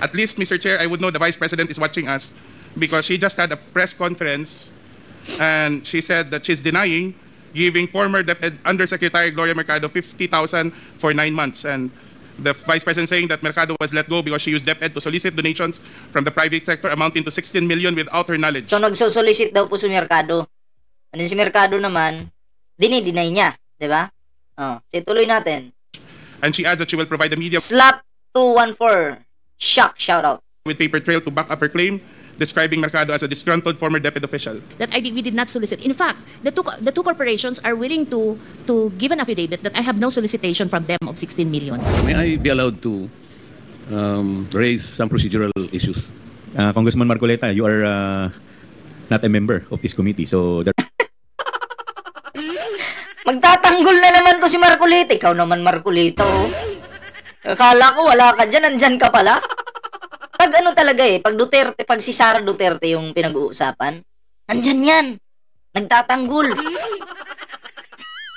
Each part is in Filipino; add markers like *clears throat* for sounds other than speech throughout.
At least, Mr. Chair, I would know the Vice President is watching us because she just had a press conference and she said that she's denying giving former DepEd Undersecretary Gloria Mercado 50,000 for nine months. And the Vice President saying that Mercado was let go because she used DepEd to solicit donations from the private sector amounting to 16 million without her knowledge. So nagsosolicit daw po si Mercado. Ano si Mercado naman, dinideny niya, 'di ba? Oh, sige tuloy natin. And she adds that she will provide the media Slap 214. Shock shout out. with paper trail to back up her claim, describing Mercado as a disgruntled former DepEd official. that I did, we did not solicit. In fact, the two the two corporations are willing to to give an affidavit that I have no solicitation from them of 16 million. May I be allowed to um, raise some procedural issues? Uh, Congressman Marcoleta, you are uh, not a member of this committee, so there *laughs* Magtatanggol na naman to si Marcolita. Ikaw naman, Marcolita, oh. Akala ko wala ka dyan, nandyan ka pala. Pag ano talaga eh, pag Duterte, pag si Sara Duterte yung pinag-uusapan, nandyan yan. Nagtatanggol.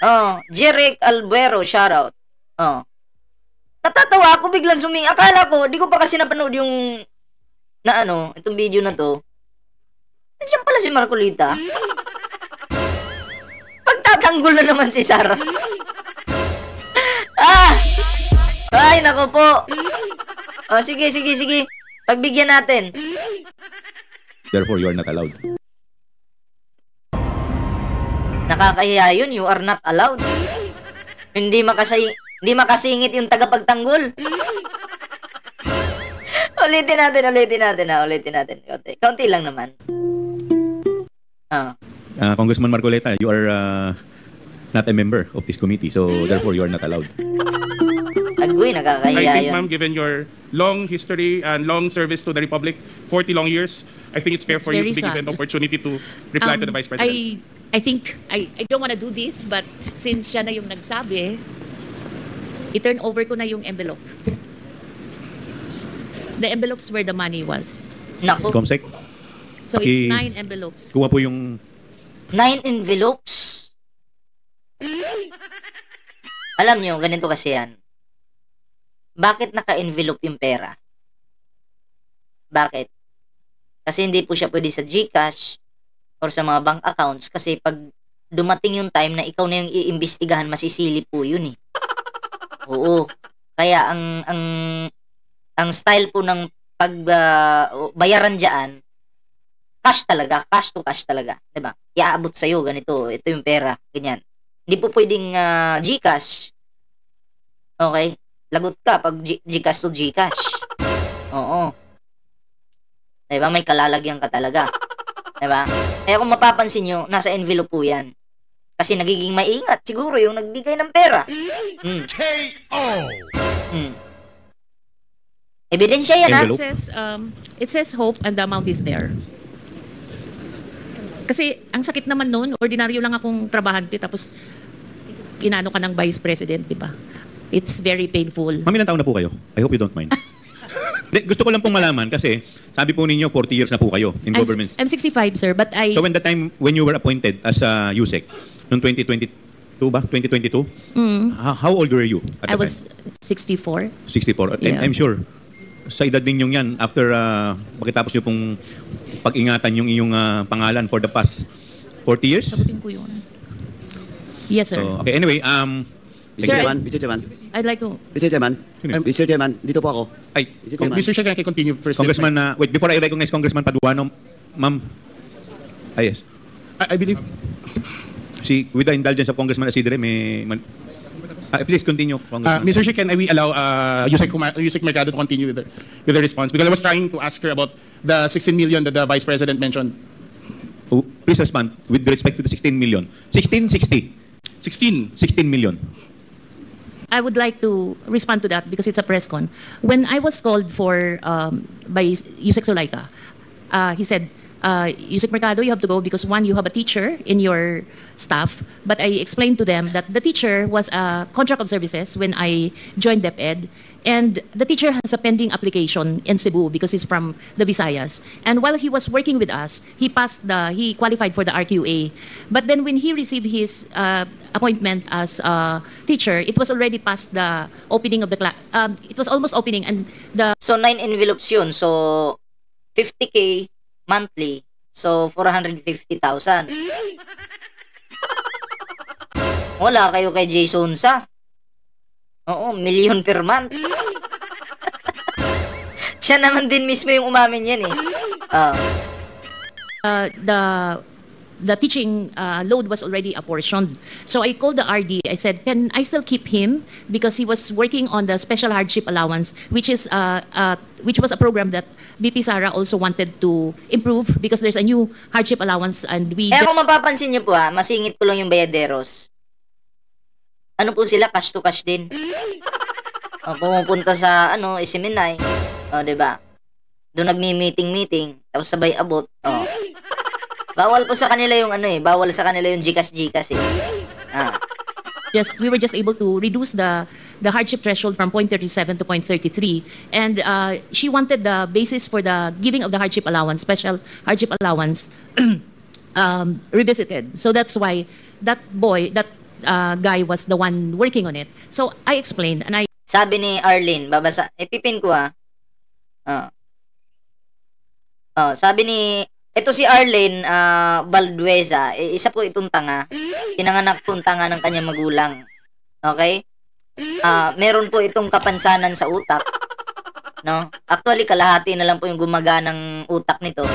Oh, Jeric Albuero, shoutout. Oh. Natatawa ako biglang suming. Akala ko, di ko pa kasi napanood yung na ano, itong video na to. Nandiyan pala si Marcolita. Pagtatanggol na naman si Sarah. ah! Ay, nako po. Oh, sige, sige, sige. Pagbigyan natin. therefore you are not allowed. Nakakahiya yun, you are not allowed. Hindi makasay hindi makasingit yung tagapagtanggol. *laughs* ulitin natin, ulitin natin ha, ulitin natin. Kaunti, kaunti lang naman. Ah. Uh, Congressman Marcoleta, you are uh, not a member of this committee, so therefore you are not allowed. Agoy, I nakakahiya think, yun. ma'am, given your long history and long service to the Republic, 40 long years, I think it's fair It's for you very to be given sad. the opportunity to reply to Um, the Vice President. I, I think, I, I don't want to do this, but since siya na yung nagsabi, i-turn over ko na yung envelope. The envelopes where the money was. Naku, Comsec, So it's Okay. nine envelopes. kuha po yung nine envelopes. Alam nyo, ganito kasi yan. Bakit naka-envelope yung pera? Bakit? Kasi hindi po siya pwede sa GCash or sa mga bank accounts kasi pag dumating yung time na ikaw na yung iimbestigahan, masisilip po yun eh. *laughs* Oo. Kaya ang ang ang style po ng pag ah, bayaran diyan cash talaga, cash to cash talaga, 'di ba? Iaabot sa iyo ganito, ito yung pera, ganyan. Hindi po pwedeng ah, GCash. Okay? Lagot ka pag G- GCash to GCash. Oo. 'Di ba? May kalalagyan ka talaga. 'Di ba? Kaya kung mapapansin nyo, nasa envelope po 'yan. Kasi nagiging maingat siguro yung nagbigay ng pera. Mm. Mm. Ebidensya yan, ha? It says, um, it says hope and the amount is there. Kasi ang sakit naman noon, ordinaryo lang akong trabahante tapos inano ka ng vice president, di ba? It's very painful. Ma'am, ilang taon na po kayo? I hope you don't mind. *laughs* Di, gusto ko lang pong malaman kasi sabi po ninyo 40 years na po kayo in I'm, government. I'm 65, sir, but I... So when the time when you were appointed as a USEC noong 2022 ba? 2022? Mm, How, how old were you at I the was 64. time? 64. And Yeah. I'm sure sa edad ninyong yan after uh, pagkatapos niyo pong pag-ingatan yung iyong ah, pangalan for the past 40 years? Sagutin ko yun. Yes, sir. So, okay, anyway, um Sir, thank you. Chairman, Mr. Chairman, I'd like to... Mr. Chairman, yun? Mr. Chairman, dito po ako. Ay, Mr. Chairman, Mr. Chair, can I continue first? Congressman, uh, wait, before I recognize Congressman Paduano, ma'am, ah, yes. I, I believe Si, with the indulgence of Congressman Asidre, may... Man, ah, please continue, Uh, Congressman. Mr. Chair, can we allow uh, Yusek, Yusek Mercado to continue with the, with the response? Because I was trying to ask her about the 16 million that the Vice President mentioned. Oh, please respond with respect to the 16 million. 16, 60. 16. 16 million. I would like to respond to that because it's a press con. When I was called for um, by Yusek Solaika, uh, he said, uh, Yusek Mercado, you have to go because one, you have a teacher in your staff. But I explained to them that the teacher was a contract of services when I joined DepEd. And the teacher has a pending application in Cebu because he's from the Visayas. And while he was working with us, he passed the, he qualified for the RQA. But then when he received his uh, appointment as a teacher, it was already past the opening of the class. Um, it was almost opening and the So, 9 envelopes yun. So, 50k monthly. So, 450,000. *laughs* Wala kayo kay Jason sa. Oo, million per month. *laughs* Siya naman din mismo yung umamin yan eh. *laughs* Ah. uh, the the teaching uh, load was already apportioned. So I called the RD. I said, "Can I still keep him because he was working on the special hardship allowance, which is uh, uh, which was a program that BP Sara also wanted to improve because there's a new hardship allowance and we ju- kung mapapansin niyo po ha, masingit po lang yung bayaderos. Ano po sila? Cash to cash din. O, pumupunta sa, ano, Isiminay. O, di ba? Doon nagmi-meeting-meeting, tapos sabay abot. O. Bawal po sa kanila yung ano eh, bawal sa kanila yung Gcash-Gcash eh. Ah. just we were just able to reduce the the hardship threshold from 0.37 to 0.33 and uh, she wanted the basis for the giving of the hardship allowance special hardship allowance *clears throat* um, revisited so that's why that boy that uh, guy was the one working on it so i explained and i Sabi ni Arlene, babasa, eh, pipin ko ah. Ah. Oh, sabi ni, ito si Arlene ah, Baldueza, eh, isa po itong tanga. Pinanganak po ang tanga ng kanyang magulang. Okay? Ah, meron po itong kapansanan sa utak. No? Actually, kalahati na lang po yung gumaganang utak nito.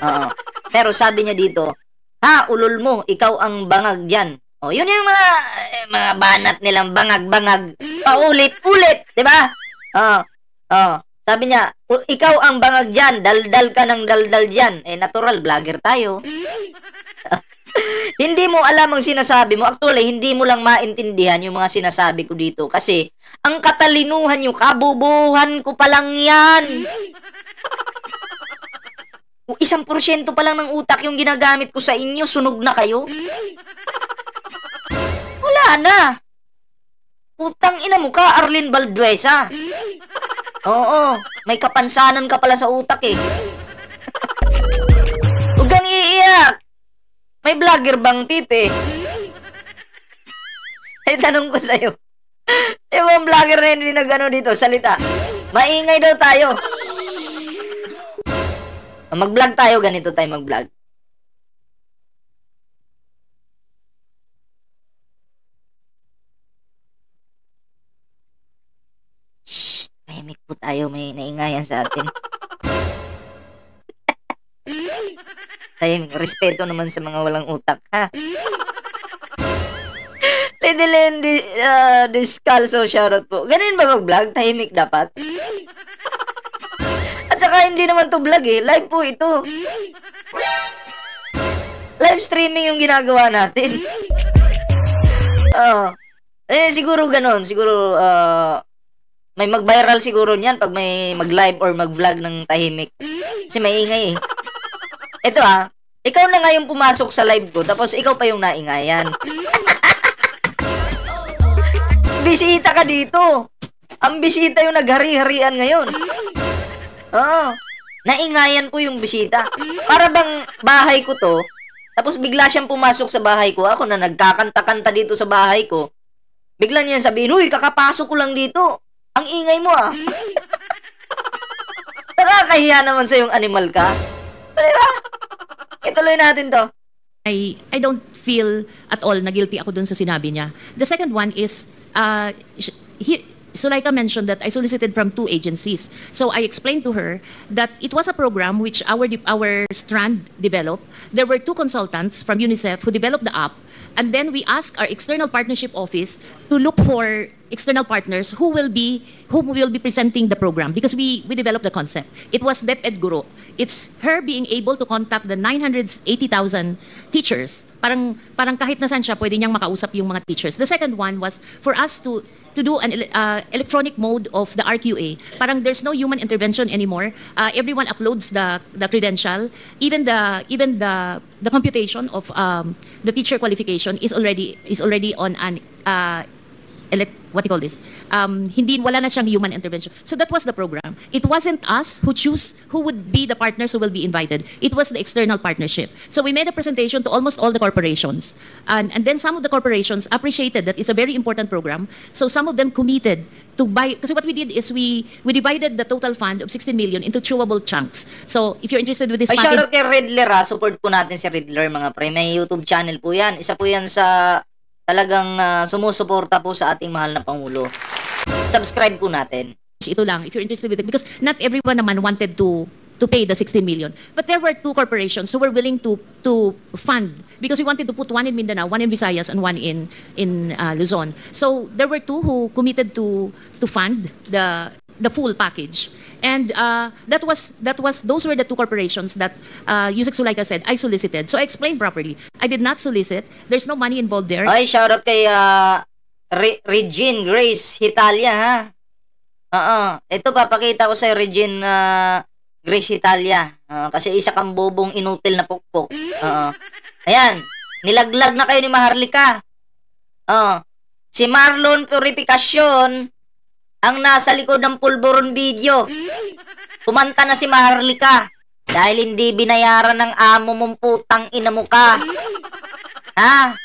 Oo. Pero sabi niya dito, ha, ulol mo, ikaw ang bangag dyan. O, yun yung mga, eh, mga banat nilang bangag-bangag. Paulit-ulit, di ba? Oo. Oo. Sabi niya, "U- ikaw ang bangag dyan, daldal ka ng daldal dyan. Eh, natural, vlogger tayo. *laughs* hindi mo alam ang sinasabi mo. Actually, hindi mo lang maintindihan yung mga sinasabi ko dito. Kasi, ang katalinuhan nyo, kabubuhan ko pa lang yan. Isang porsyento pa lang ng utak yung ginagamit ko sa inyo, sunog na kayo. Wala na. Putang ina mo ka, Arlene Balduesa. Oo, may kapansanan ka pala sa utak eh. Huwag kang iiyak. May vlogger bang pipe? Ay, tanong ko sa'yo. Yung mga vlogger na hindi nagano dito, salita. Maingay daw tayo. Mag-vlog tayo, ganito tayo mag-vlog. Tahimik po tayo, may naingayan sa atin. tahimik, respeto naman sa mga walang utak, ha? Lady Lendy uh, Descalzo, shoutout po. Ganun ba mag-vlog? Tahimik dapat? At saka hindi naman to vlog eh. Live po ito. Live streaming yung ginagawa natin. *laughs* Oo. eh, siguro ganun. Siguro, uh, may mag-viral siguro niyan pag may mag-live or mag-vlog ng tahimik. Kasi maingay eh. Ito ah, ikaw na nga yung pumasok sa live ko, tapos ikaw pa yung naingayan. *laughs* bisita ka dito. Ang bisita yung naghari-harian ngayon. Oo. Naingayan ko yung bisita. Para bang bahay ko to, tapos bigla siyang pumasok sa bahay ko. Ako na nagkakanta-kanta dito sa bahay ko. Bigla niya sabihin, Uy, kakapasok ko lang dito. Ang ingay mo ah. *laughs* Nakakahiya naman sa yung animal ka. Di ba? Ituloy natin to. I I don't feel at all na guilty ako dun sa sinabi niya. The second one is uh he Sulaika mentioned that I solicited from two agencies. So I explained to her that it was a program which our our strand developed. There were two consultants from UNICEF who developed the app, and then we asked our external partnership office to look for external partners who will be who will be presenting the program because we we developed the concept. It was DepEd Guru. It's her being able to contact the 980,000 teachers. Parang parang kahit nasan siya pwede niyang makausap yung mga teachers. The second one was for us to to do an uh, electronic mode of the RQA. Parang there's no human intervention anymore. Uh, everyone uploads the the credential. Even the even the the computation of um, the teacher qualification is already is already on an uh, elect, what do you call this? Um, hindi wala na siyang human intervention. So that was the program. It wasn't us who choose who would be the partners who will be invited. It was the external partnership. So we made a presentation to almost all the corporations. And, and then some of the corporations appreciated that it's a very important program. So some of them committed to buy, kasi what we did is we, we divided the total fund of 16 million into chewable chunks. So if you're interested with this Ay, package, shoutout kay Riddler ha. Support po natin si Riddler mga pre. May YouTube channel po yan. Isa po yan sa talagang ah, sumusuporta po sa ating mahal na Pangulo. Subscribe po natin. ito lang if you're interested with it because not everyone naman wanted to to pay the 16 million but there were two corporations who were willing to to fund because we wanted to put one in Mindanao one in Visayas and one in in uh, Luzon so there were two who committed to to fund the the full package and uh, that was that was those were the two corporations that uh, Yusek Sulaika said I solicited so I explained properly I did not solicit there's no money involved there Ay, shoutout kay ah, Re- Regine Grace Hitalia ha. Oo. Ito papakita ko sa Regine ah, Grace Hitalia. Ah, kasi isa kang bobong inutil na pukpok. Oo. Ayan. Nilaglag na kayo ni Maharlika. Oo. Si Marlon Purificacion ang nasa likod ng pulburon video. Kumanta na si Maharlika dahil hindi binayaran ng amo mong putang ina mo ka. Ha?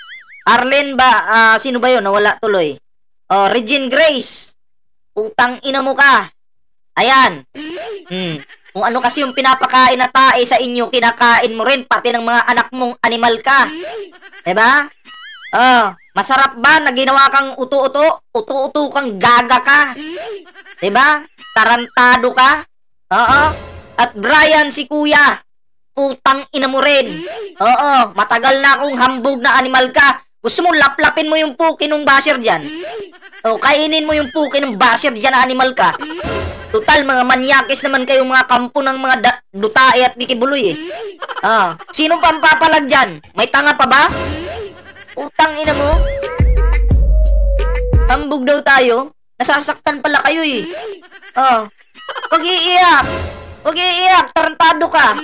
Arlen ba? Ah, sino ba yun? Nawala tuloy. Oh, Regine Grace. Putang ina mo ka. Ayan. Hmm. Kung ano kasi yung pinapakain na tae sa inyo, kinakain mo rin, pati ng mga anak mong animal ka. Diba? Oh, masarap ba na ginawa kang uto-uto? Uto-uto kang gaga ka. Diba? Tarantado ka. Oo. At Brian si kuya. Putang ina mo rin. Oo, matagal na akong hambog na animal ka. Gusto mo laplapin mo yung puki ng basher dyan? O, kainin mo yung puki ng basher dyan na animal ka. Total, mga manyakis naman kayo mga kampo ng mga da- dutae at dikibuloy eh. Ah, sino pa ang papalag dyan? May tanga pa ba? Utang ina mo. Hambog daw tayo. Nasasaktan pala kayo eh. Oh. Huwag iiyak. Huwag iiyak. Tarantado ka.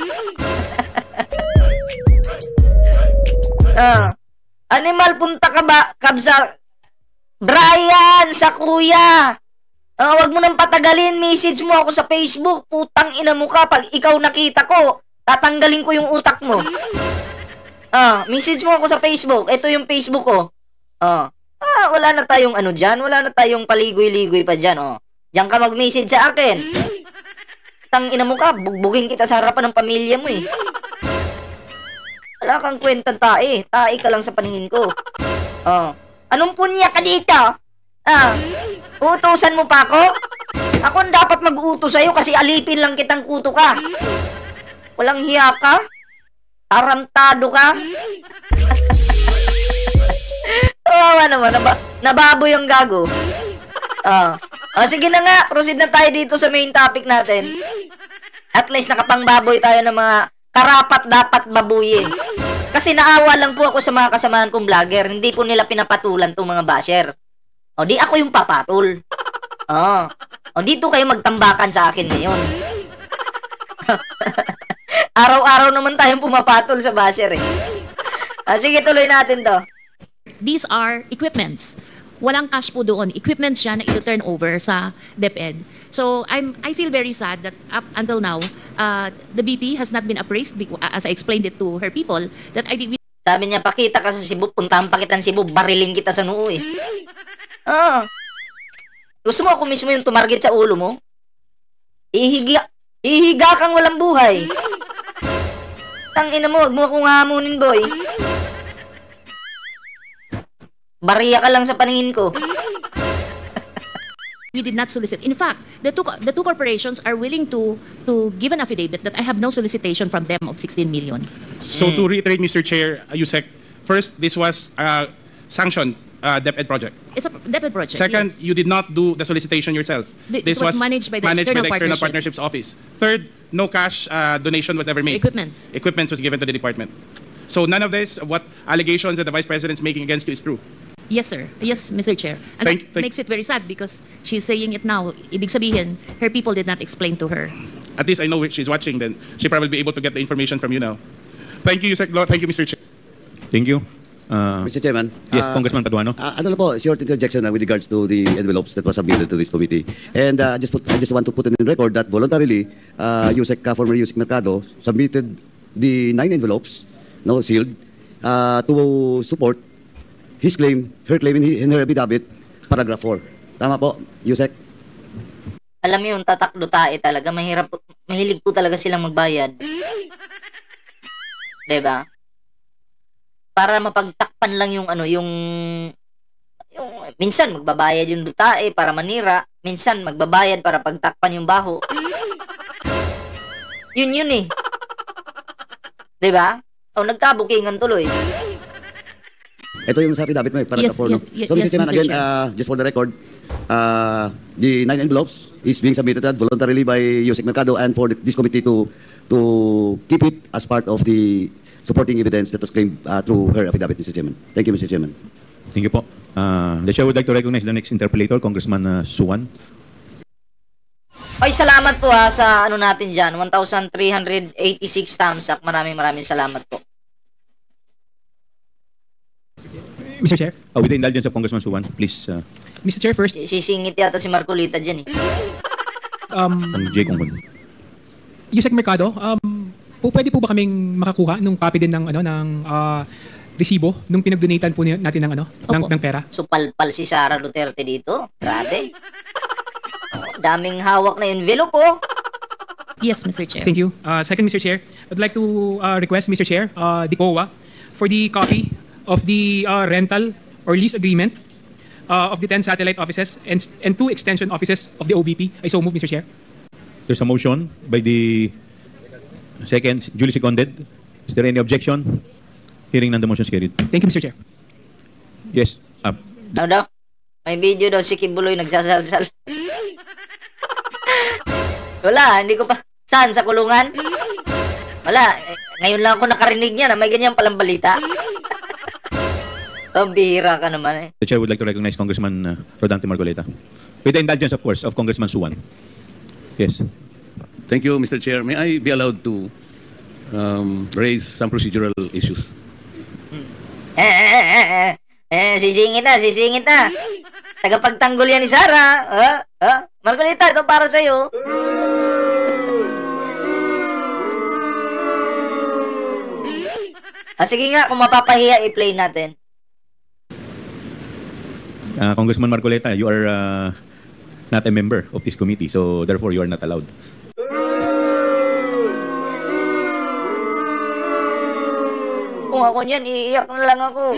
Ah. *laughs* Animal, punta ka ba? Kabsa. Brian, sa kuya. Ah, wag mo nang patagalin. Message mo ako sa Facebook. Putang ina mo ka. Pag ikaw nakita ko, tatanggalin ko yung utak mo. Ah, message mo ako sa Facebook. Ito yung Facebook ko. Ah. Ah, wala na tayong ano dyan. Wala na tayong paligoy-ligoy pa dyan, oh. Diyan ka mag-message sa akin. Tang ina mo ka, bugbugin kita sa harapan ng pamilya mo eh. Wala kang kwentang tae. Tae ka lang sa paningin ko. Oh. Anong punya ka dito? Ah, utusan mo pa ako? Ako ang dapat mag-utos sa'yo kasi alipin lang kitang kuto ka. Walang hiya ka? Tarantado ka? *laughs* Kawawa naman, naba, nababo yung gago. Ah. Ah, sige na nga, proceed na tayo dito sa main topic natin. At least nakapangbaboy tayo ng mga karapat dapat babuyin. Kasi naawa lang po ako sa mga kasamahan kong vlogger. Hindi po nila pinapatulan tong mga basher. O di ako yung papatol. Oh. O dito kayo magtambakan sa akin ngayon. *laughs* Araw-araw naman tayong pumapatol sa basher eh. Ah, sige, tuloy natin to. these are equipments. Walang cash po doon. Equipments siya na ito-turn over sa DepEd. So I'm I feel very sad that up until now, uh, the BP has not been appraised because, as I explained it to her people that I did Sabi niya, pakita ka sa Cebu, puntahan pa kita ng Cebu, barilin kita sa noo eh. Ah. Gusto mo ako mismo yung tumarget sa ulo mo? Ihiga, ihiga kang walang buhay. Tang ina mo, wag mo akong hamunin, boy. Bariya ka lang sa paningin ko. we did not solicit. In fact, the two the two corporations are willing to to give an affidavit that I have no solicitation from them of 16 million. So to reiterate, Mr. Chair, uh, Yusek, first, this was uh, sanctioned uh, DepEd project. It's a DepEd project. Second, yes. you did not do the solicitation yourself. The- it was managed by the External Partnership. Partnerships Office. Third, no cash uh, donation was ever made. equipments. Equipment was given to the department. So none of this, what allegations that the Vice President is making against you is true. Yes, sir. Yes, Mr. Chair. And Thank- that thank- makes it very sad because she's saying it now. Ibig sabihin, her people did not explain to her. At least I know she's watching, then She'll probably be able to get the information from you now. Thank you, Yusek Thank you, Mr. Chair. Thank you. Uh, Mr. Chairman. yes, uh, Congressman Paduano. Uh, ano lang po, short interjection uh, with regards to the envelopes that was submitted to this committee. And uh, just put, I just want to put in record that voluntarily, uh, Yusek, uh, former Yusek Mercado submitted the nine envelopes, no, sealed, uh, to support his claim, her claim in, in her affidavit, paragraph 4. Tama po, Yusek? Alam mo yung tatakdo tae talaga, mahirap, po- mahilig po talaga silang magbayad. *laughs* 'Di ba? Para mapagtakpan lang yung ano, yung yung minsan magbabayad yung dutae para manira, minsan magbabayad para pagtakpan yung baho. Yun yun eh. 'Di ba? O nagkabukingan tuloy. Ito yung sa affidavit mo, eh, paragraph Yes, 4. no? yes, yes, so, Mr. yes, Chairman, Mr. again, uh, just for the record, uh, the nine envelopes is being submitted voluntarily by Yusek Mercado and for the, this committee to to keep it as part of the supporting evidence that was claimed uh, through her affidavit, Mr. Chairman. Thank you, Mr. Chairman. Thank you po. Uh, the chair would like to recognize the next interpolator, Congressman uh, Suwan. Ay, salamat po ha sa ano natin dyan. 1,386 thumbs up. Maraming maraming salamat po. Mr. Chair. Uh, with the indulgence of Congressman Suwan, please, uh, Mr. Chair, first, Sisingit yata si Marcolita dyan eh. um, ang J. Congun. Yusek Mercado, um, po, pwede po ba kaming makakuha nung copy din ng ano ng ah, resibo nung pinagdonatan po natin ng ano ng, Opo. ng pera? So palpal si Sara Duterte dito. Grabe. Oh, Daming hawak na envelope oh. Yes, Mr. Chair. Thank you. Uh, second, Mr. Chair, I'd like to uh, request, Mr. Chair, uh, the COA for the copy of the uh, rental or lease agreement uh, of the 10 satellite offices and, and two extension offices of the OBP. I so move, Mr. Chair. There's a motion by the second, duly seconded. Is there any objection? Hearing none, the motion is carried. Thank you, Mr. Chair. Yes. Uh, Ano daw? May video daw si Kibuloy nagsasalsal. *laughs* Wala, hindi ko pa. Saan? Sa kulungan? Wala. Eh, ngayon lang ako nakarinig niya na may ganyan palang balita. *laughs* Ang bihira ka naman eh. the chair would like to recognize Congressman uh, Rodante Margoleta. With the indulgence, of course, of Congressman Suwan. Yes. Thank you, Mr. Chair. May I be allowed to um, raise some procedural issues? Eh, eh, eh, eh, eh. Eh, sisingit na, sisingit na. Tagapagtanggol yan ni Sara. Ha? Ha? Marcolita, ito para sa'yo. Ah, sige nga, kung mapapahiya, i-play natin. Uh, Congressman Margoleta, you are uh, not a member of this committee, so therefore you are not allowed. Ako niyan, iiyak na lang ako.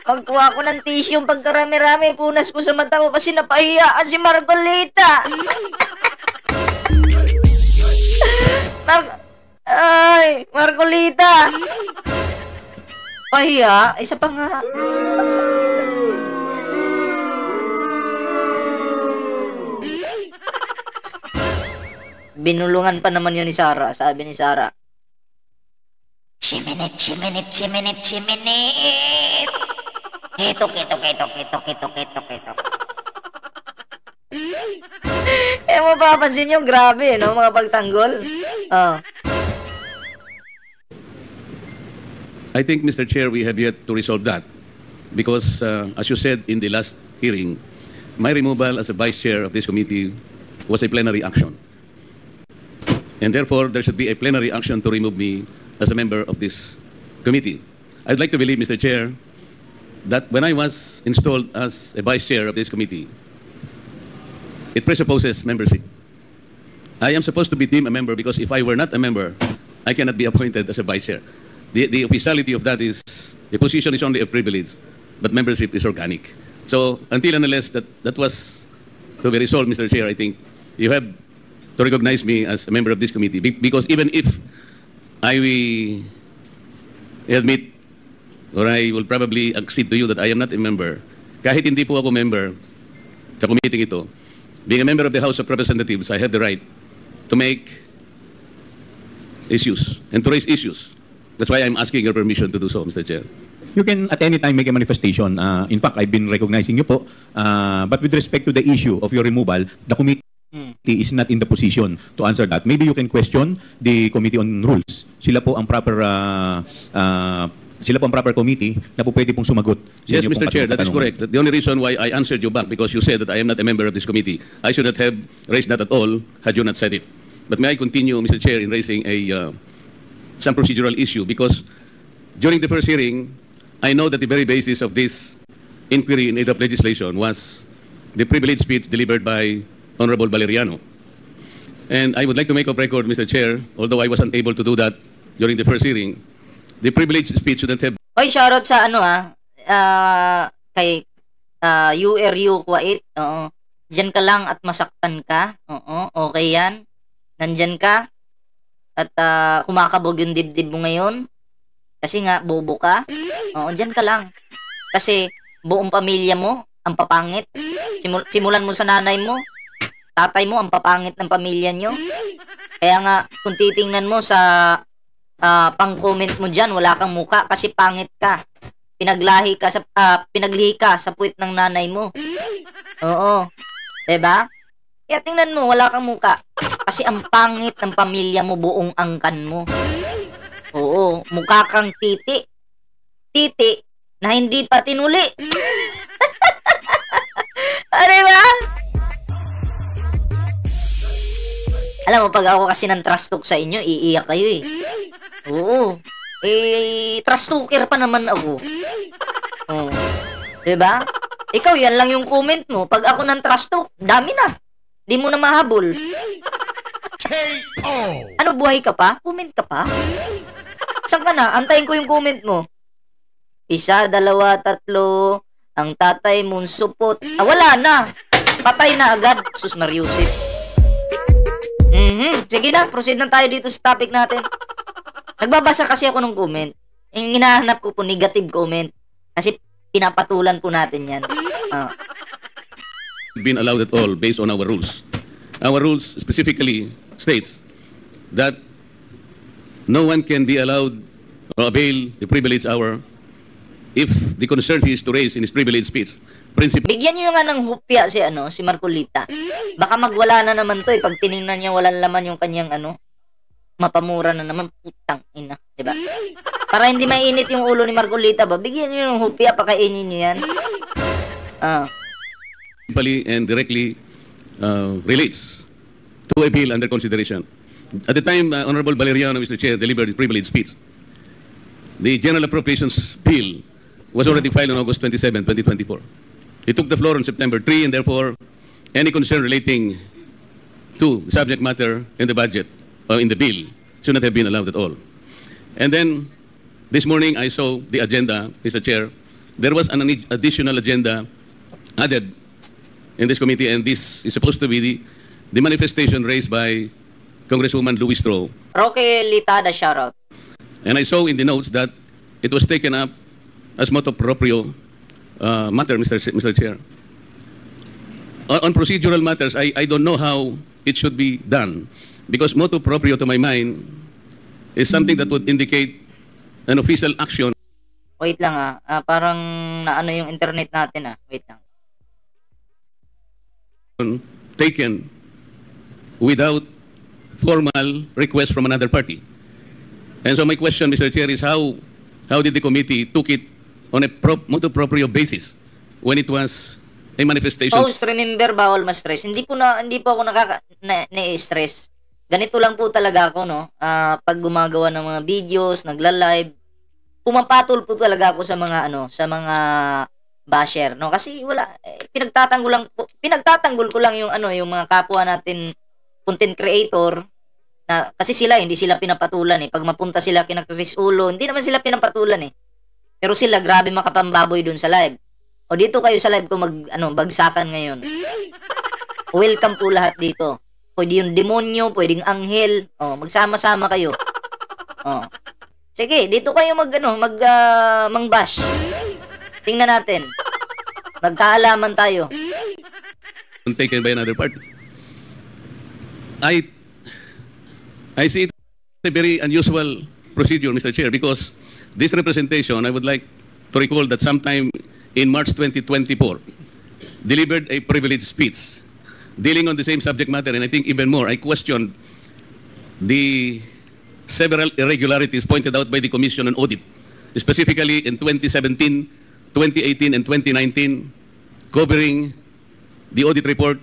Pagkuha ko ng tissue, pagkarami-rami, punas ko sa mata ko kasi napahiyaan si Marcolita. Mar Ay, Marcolita. Pahiya? Isa pa nga. Binulungan pa naman yun ni Sarah. Sabi ni Sarah, Chiminit, chiminit, chiminit, chiminit. Kitok, kitok, kitok, kitok, kitok, kitok, kitok. eh, mapapansin nyo, grabe, no, mga pagtanggol. Oh. I think, Mr. Chair, we have yet to resolve that because, uh, as you said in the last hearing, my removal as a vice chair of this committee was a plenary action. And therefore, there should be a plenary action to remove me as a member of this committee. I'd like to believe, Mr. Chair, that when I was installed as a vice chair of this committee, it presupposes membership. I am supposed to be deemed a member because if I were not a member, I cannot be appointed as a vice chair. The, the officiality of that is the position is only a privilege, but membership is organic. So until and unless that, that was to be resolved, Mr. Chair, I think you have to recognize me as a member of this committee Be- because even if I will admit or I will probably accede to you that I am not a member. Kahit hindi po ako member sa committee ito, being a member of the House of Representatives, I have the right to make issues and to raise issues. That's why I'm asking your permission to do so, Mr. Chair. You can at any time make a manifestation. Uh, in fact, I've been recognizing you po. Uh, but with respect to the issue of your removal, the committee is not in the position to answer that. Maybe you can question the Committee on Rules. Sila po ang proper uh, uh, sila po ang proper committee na po pwede pong sumagot. sa Yes, Mr. Chair, that is correct. The only reason why I answered you back because you said that I am not a member of this committee. I should not have raised that at all had you not said it. But may I continue, Mr. Chair, in raising a uh, some procedural issue because during the first hearing, I know that the very basis of this inquiry in aid of legislation was the privileged speech delivered by Honorable Valeriano. And I would like to make a record, Mr. Chair, although I wasn't able to do that during the first hearing, the privileged speech shouldn't have Oy, shoutout sa ano ah, ah, kay ah, URU Kuwait. Oo. Diyan ka lang at masaktan ka. Oo, okay yan. Nandyan ka. At ah, kumakabog yung dibdib mo ngayon. Kasi nga, bobo ka. Oo, diyan ka lang. Kasi buong pamilya mo, ang papangit. Simul- simulan mo sa nanay mo. Tatay mo, ang papangit ng pamilya nyo. Kaya nga, kung titingnan mo sa ah, pang-comment mo dyan, wala kang muka kasi pangit ka. Pinaglahi ka sa ah, pinaglihi ka sa puwit ng nanay mo. Oo. ba? Kaya tingnan mo, wala kang muka. Kasi ang pangit ng pamilya mo, buong angkan mo. Oo, mukha kang titi. Titi na hindi pa tinuli. ano *laughs* ba? Alam mo, pag ako kasi ng trust talk sa inyo, iiyak kayo eh. Oo. Eh, trust talker pa naman ako. Oo. Diba? Ikaw, yan lang yung comment mo. Pag ako ng trust talk, dami na. Di mo na mahabol. Ano, buhay ka pa? Comment ka pa? Saan ka na? Antayin ko yung comment mo. Isa, dalawa, tatlo. Ang tatay mong supot. Ah, wala na. Patay na agad. Sus Mariusip. Mhm. Sige na, proceed na tayo dito sa topic natin. *laughs* Nagbabasa kasi ako ng comment. Yung hinahanap ko po negative comment. Kasi pinapatulan po natin yan. *laughs* Ah. been allowed at all based on our rules. Our rules specifically states that no one can be allowed or avail the privilege hour if the concern he is to raise in his privileged speech. Principle Bigyan nyo nga ng hupya si ano, si Marcolita. Baka magwala na naman to eh. Pag tiningnan niya walang laman yung kanyang ano, mapamura na naman. Putang ina. 'di ba? Para hindi mainit yung ulo ni Marcolita ba, bigyan nyo ng hupya, pakainin nyo yan. Ah. and directly uh, relates to a bill under consideration. At the time, uh, Honorable Valeriano, Mr. Chair, delivered his privileged speech. The General Appropriations Bill was already filed on August 27, 2024. He took the floor on September 3, and therefore, any concern relating to the subject matter in the budget or in the bill should not have been allowed at all. And then, this morning, I saw the agenda, Mr. Chair. There was an additional agenda added in this committee, and this is supposed to be the, the manifestation raised by Congresswoman Louis Stroh. Roque Litada, shoutout. And I saw in the notes that it was taken up as motu proprio uh, matter, Mr. S- Mr. Chair. On, on procedural matters, I, I don't know how it should be done because motu proprio, to my mind, is something that would indicate an official action Wait lang ah. Ah, parang naano yung internet natin ah. Wait lang. taken without formal request from another party. And so my question, Mr. Chair, is how, how did the committee took it on a pro, motu proprio basis when it was a manifestation? Host, remember, bawal ma-stress. Hindi po na, hindi po ako nakaka, na, na-stress. Ganito lang po talaga ako, no? Ah, pag gumagawa ng mga videos, nagla-live, pumapatol po talaga ako sa mga, ano, sa mga basher, no? Kasi wala, eh, pinagtatanggol lang po, pinagtatanggol ko lang yung, ano, yung mga kapwa natin content creator, na, kasi sila, hindi sila pinapatulan, eh. Pag mapunta sila kina Chris Ulo, hindi naman sila pinapatulan, eh. Pero sila, grabe makapambaboy dun sa live. O dito kayo sa live ko mag, ano, bagsakan ngayon. *laughs* Welcome po lahat dito. Pwede yung demonyo, pwedeng anghel. Oh, magsama-sama kayo. Oh. Sige, dito kayo mag, ano, mag, ah, mang-bash. Tingnan natin. Magkaalaman tayo. taken by another party. I I see it a very unusual procedure, Mr. Chair, because this representation, I would like to recall that sometime in March 2024, delivered a privileged speech dealing on the same subject matter, and I think even more, I questioned the several irregularities pointed out by the Commission on Audit, specifically in 2017, 2018, and 2019, covering the audit report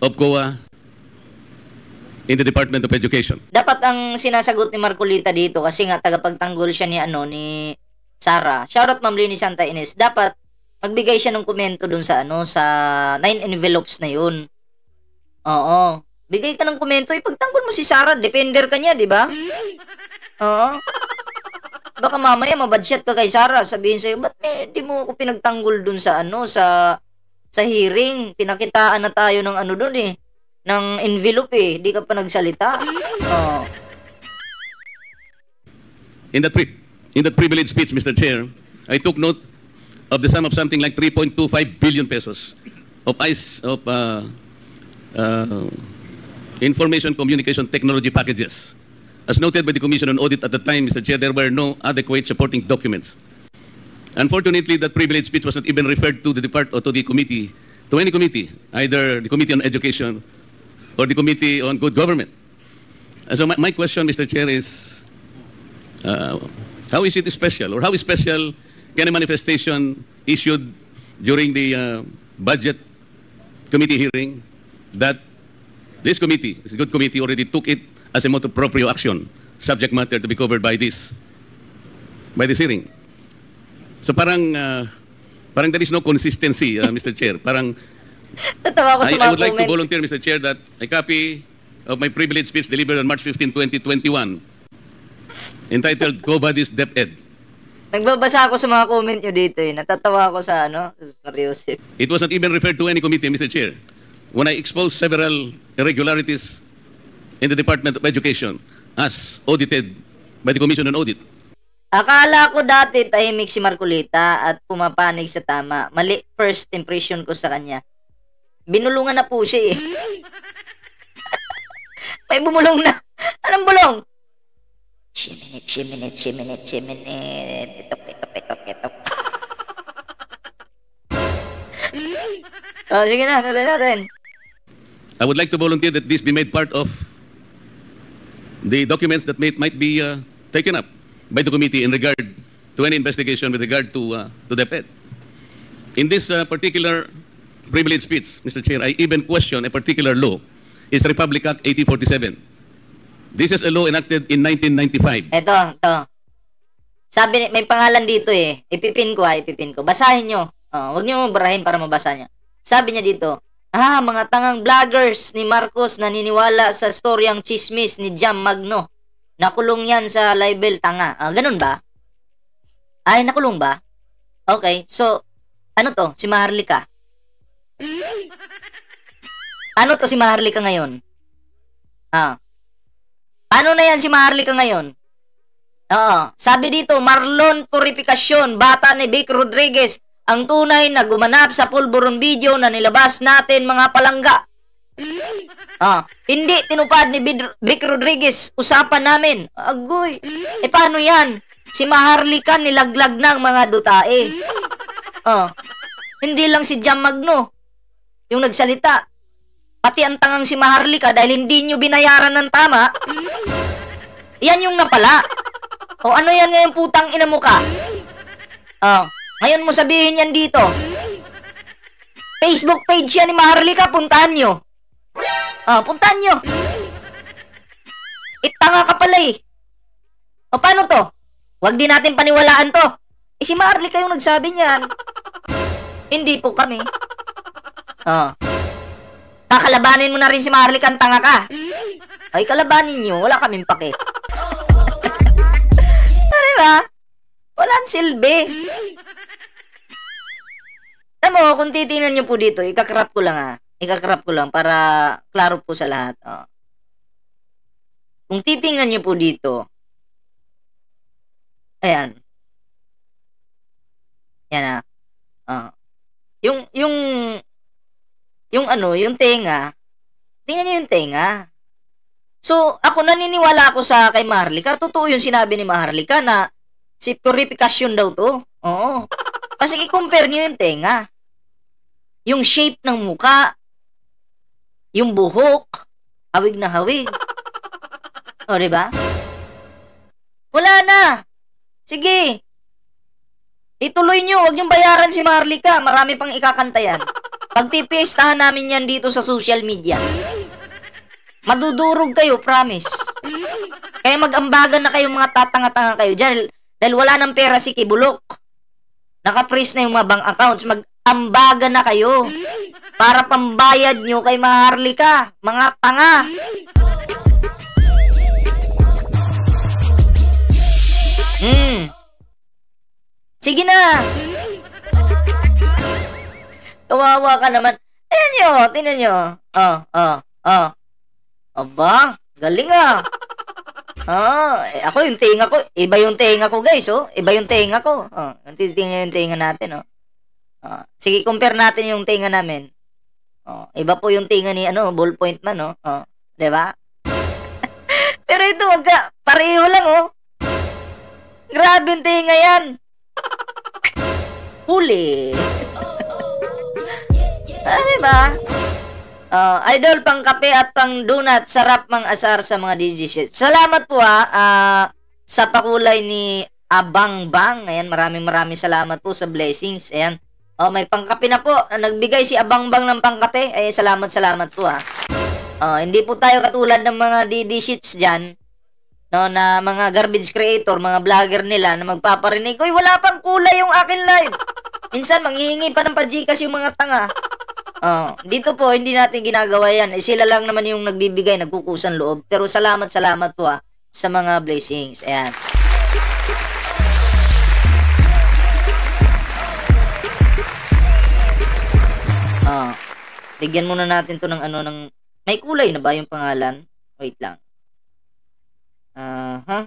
of COA in the Department of Education. Dapat ang sinasagot ni Marcolita dito kasi nga tagapagtanggol siya ni ano ni Sara. Shoutout Ma'am Lini Santa Ines. Dapat magbigay siya ng komento dun sa ano sa nine envelopes na yun. Oo. Bigay ka ng komento, ipagtanggol mo si Sara, defender ka niya, di ba? Oo. Baka mamaya mabadshot ka kay Sara, sabihin sa'yo, ba't eh, di mo ako pinagtanggol dun sa ano, sa sa hearing, pinakitaan na tayo ng ano dun eh, ng envelope eh, di ka pa nagsalita. Oo. In that, pri- in that privileged speech, Mr. Chair, I took note of the sum of something like 3.25 billion pesos of ICE, of uh, uh, information communication technology packages. As noted by the Commission on Audit at the time, Mr. Chair, there were no adequate supporting documents. Unfortunately, that privileged speech was not even referred to the depart or to the committee, to any committee, either the Committee on Education or the Committee on Good Government. Uh, So my, my question, Mr. Chair, is uh, how is it special or how special can a manifestation issued during the uh, budget committee hearing that this committee, this good committee, already took it as a motu proprio action, subject matter to be covered by this, by this hearing. So parang, uh, parang there is no consistency, uh, Mr. Chair. Parang Natawa ko sa I, mga I would like to comment. volunteer, Mr. Chair, that a copy of my privileged speech delivered on March 15, 2021, entitled *laughs* Go Buddies DepEd. Nagbabasa ako sa mga comment nyo dito eh. Natatawa ako sa ano, sa Joseph. It was not even referred to any committee, Mr. Chair. When I exposed several irregularities in the Department of Education as audited by the Commission on Audit. Akala ko dati tahimik si Marcolita at pumapanig sa tama. Mali first impression ko sa kanya. Binulungan na po siya eh. *laughs* May bumulong na. Anong bulong? Shiminit, shiminit, shiminit, shiminit. Itok, itok, itok, itok. *laughs* oh, sige na, tuloy natin. I would like to volunteer that this be made part of the documents that may, might be uh, taken up by the committee in regard to any investigation with regard to, uh, to DepEd. In this uh, particular privilege speech, Mr. Chair, I even question a particular law. It's Republic Act 1847. This is a law enacted in 1995. Ito, ito. Sabi, may pangalan dito eh. Ipipin ko ha, ipipin ko. Basahin nyo. Oh, huwag nyo barahin para mabasa nyo. Sabi niya dito, Ah, mga tangang vloggers ni Marcos naniniwala sa storyang chismis ni Jam Magno. Nakulong yan sa libel tanga. Ah, ganun ba? Ay, nakulong ba? Okay, so, ano to? Si Maharlika? Ano to si Maharlika ngayon? Ah, Paano na yan si Maharlika ngayon? Oo. Sabi dito, Marlon Purificacion, bata ni Vic Rodriguez, ang tunay na gumanap sa pulburon video na nilabas natin mga palangga. Ah, hindi tinupad ni Vic Rodriguez usapan namin. Agoy. Eh paano yan? Si Maharlika nilaglag ng mga dutae. Ah, hindi lang si Jam Magno yung nagsalita. Pati ang tangang si Maharlika dahil hindi nyo binayaran ng tama. Yan yung napala. O ano yan ngayon putang ina mo ka? Oh, ngayon mo sabihin yan dito. Facebook page yan ni Maharlika, puntahan nyo. Ah, puntahan nyo. Itanga ka pala eh. O paano to? Huwag din natin paniwalaan to. Eh si Maharlika yung nagsabi niyan. Hindi po kami. Oh. Kakalabanin mo na rin si Maharlika, ang tanga ka. Ay, kalabanin nyo. Wala kaming pake. *laughs* Ano ba? Walang silbi. Alam mo, kung titingnan nyo po dito, ikakrap ko lang ha. Ikakrap ko lang para klaro po sa lahat. Oh. Kung titingnan nyo po dito, Ayan. Yan ah. Ah. yung, yung, yung ano, yung tenga, tingnan niyo yung tenga. So, ako naniniwala ako sa kay Maharlika. Totoo yung sinabi ni Maharlika na si purification daw to. Oo. Kasi i-compare niyo yung tenga. Yung shape ng muka, yung buhok, hawig na hawig. O, di ba? Wala na. Sige. Ituloy nyo. Huwag niyong bayaran si Marlika. Marami pang ikakanta yan. Pagpipiestahan namin yan dito sa social media. Madudurog kayo, promise. Kaya mag-ambagan na kayo mga tatanga-tanga kayo dyan. Dahil wala ng pera si Kibulok. Naka-freeze na yung mga bank accounts. Mag-ambagan na kayo. Para pambayad nyo kay Maharlika. Mga tanga. Hmm. Sige na. Kawawa ka naman. Tingnan nyo, tingnan nyo. Oh, oh, oh. Aba, galing ah. Ah, *laughs* eh, ako yung tinga ko. Iba yung tinga ko, guys, oh. Iba yung tinga ko. Oh, titingnan yung tinga natin, oh. Ah, sige, compare natin yung tinga namin. Oh, iba po yung tinga ni ano, ballpoint man, oh. Oh, 'di ba? *laughs* Pero ito, wag ka. Pareho lang, oh. Grabe yung tinga yan. *laughs* Huli. Ah, diba? Uh, idol, pang kape at pang donut, sarap mang asar sa mga DJ shit. Salamat po ha, uh, sa pakulay ni Abang Bang. Ayan, maraming maraming salamat po sa blessings. Ayan. Oh, may pangkape na po. Nagbigay si Abang Bang ng pangkape. Ay, salamat, salamat po ha. Uh, hindi po tayo katulad ng mga DD shits dyan no, na mga garbage creator, mga vlogger nila na magpaparinig, Uy, wala pang kulay yung akin live. *laughs* Minsan, manghihingi pa ng pajikas yung mga tanga. Oh, dito po, hindi natin ginagawa yan. Eh, sila lang naman yung nagbibigay, nagkukusan loob. Pero salamat, salamat po ah, sa mga blessings. Ayan. Oh, bigyan muna natin to ng ano, ng... May kulay na ba yung pangalan? Wait lang. Uh, huh?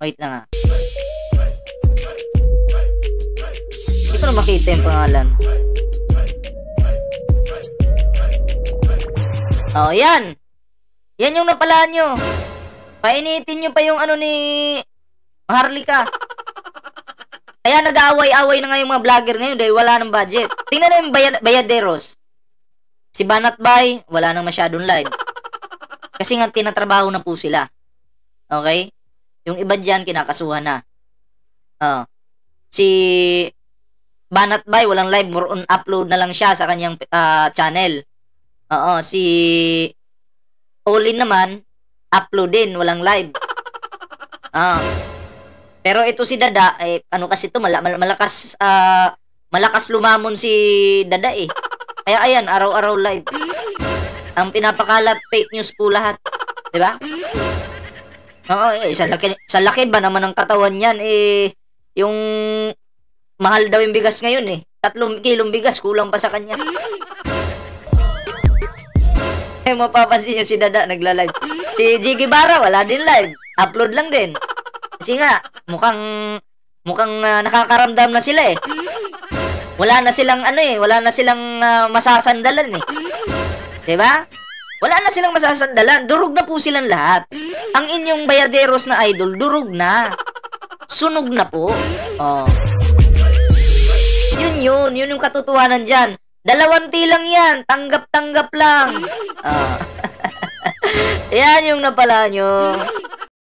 Wait lang ah. Ko na makita yung pangalan. Oh, yan. Yan yung napalaan nyo. Painitin nyo pa yung ano ni Maharlika. Kaya nag-aaway-away na nga yung mga vlogger ngayon dahil wala ng budget. Tingnan na yung bayad bayaderos. Si Banat Bay, wala nang masyadong live. Kasi nga tinatrabaho na po sila. Okay? Yung iba diyan kinakasuhan na. Uh, si Banat Bay, walang live, more on upload na lang siya sa kanyang uh, channel. Oo, si Olin naman, upload din, walang live. Ah. Pero ito si Dada, eh, ano kasi to mal- mal- malakas, uh, malakas lumamon si Dada eh. Kaya ayan, araw-araw live. Ang pinapakalat, fake news po lahat. Di ba? Oo, eh, sa laki, sa laki ba naman ng katawan niyan, eh, yung mahal daw yung bigas ngayon eh. Tatlong kilong bigas, kulang pa sa kanya. *laughs* Eh, mapapansin nyo si Dada nagla-live. Si Jiggy Barra, wala din live. Upload lang din. Kasi nga, mukhang, mukhang uh, nakakaramdam na sila eh. Wala na silang ano eh, wala na silang uh, masasandalan eh. 'Di ba? Wala na silang masasandalan. Durog na po silang lahat. Ang inyong bayaderos na idol, durog na. Sunog na po. Oh. Yun yun, yun yung katotohanan dyan. Dalawanti lang yan. Tanggap-tanggap lang. Oh. *laughs* yan yung napala nyo.